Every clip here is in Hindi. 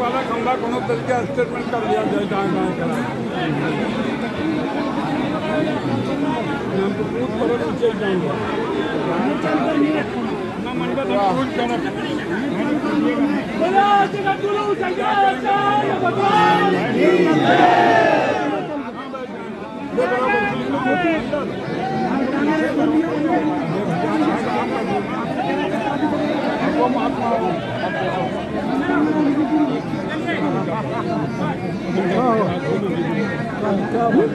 वाला स्टेटमेंट कर दिया जाए करा हम तो कूद पर नीचे जाएँगे ना मन का तो कूद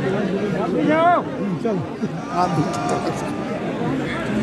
कर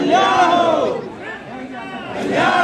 Netanyahu! Netanyahu!